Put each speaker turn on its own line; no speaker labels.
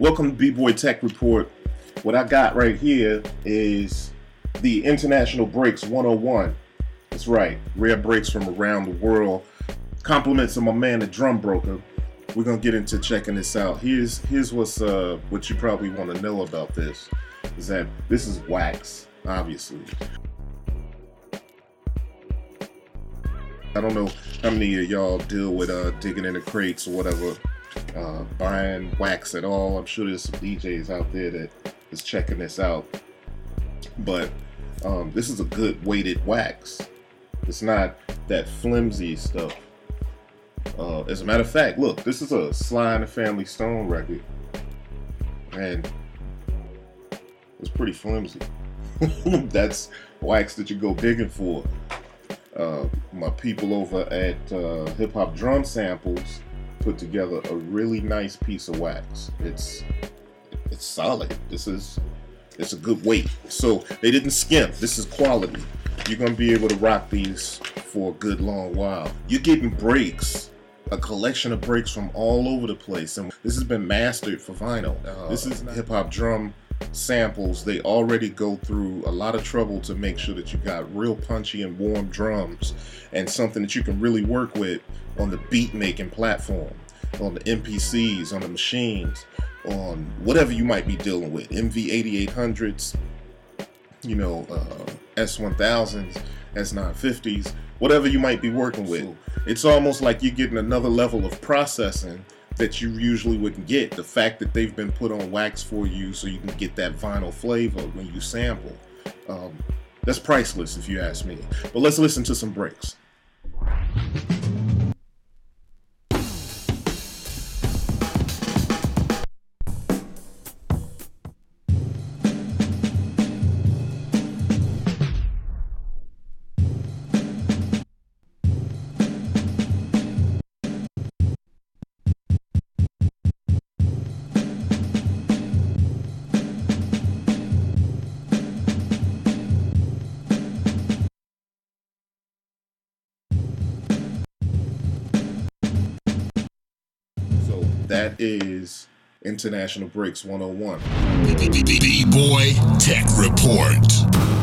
Welcome to B-Boy Tech Report. What I got right here is the International Breaks 101. That's right, rare breaks from around the world. Compliments of my man, the drum broker. We're gonna get into checking this out. Here's here's what's uh what you probably want to know about this is that this is wax, obviously. I don't know how many of y'all deal with uh, digging in the crates or whatever, uh, buying wax at all. I'm sure there's some DJs out there that is checking this out. But um, this is a good weighted wax. It's not that flimsy stuff. Uh, as a matter of fact, look, this is a Sly and the Family Stone record, and it's pretty flimsy. That's wax that you go digging for. Uh, my people over at uh, Hip Hop Drum Samples put together a really nice piece of wax. It's it's solid. This is it's a good weight. So they didn't skimp. This is quality. You're gonna be able to rock these for a good long while. You're getting breaks, a collection of breaks from all over the place, and this has been mastered for vinyl. Uh, this is hip hop drum samples, they already go through a lot of trouble to make sure that you got real punchy and warm drums and something that you can really work with on the beat making platform, on the MPCs, on the machines, on whatever you might be dealing with. MV8800s, you know, uh, S1000s, S950s, whatever you might be working with. It's almost like you're getting another level of processing that you usually wouldn't get. The fact that they've been put on wax for you so you can get that vinyl flavor when you sample. Um, that's priceless if you ask me. But let's listen to some breaks. That is International Breaks 101.
B-Boy Tech Report.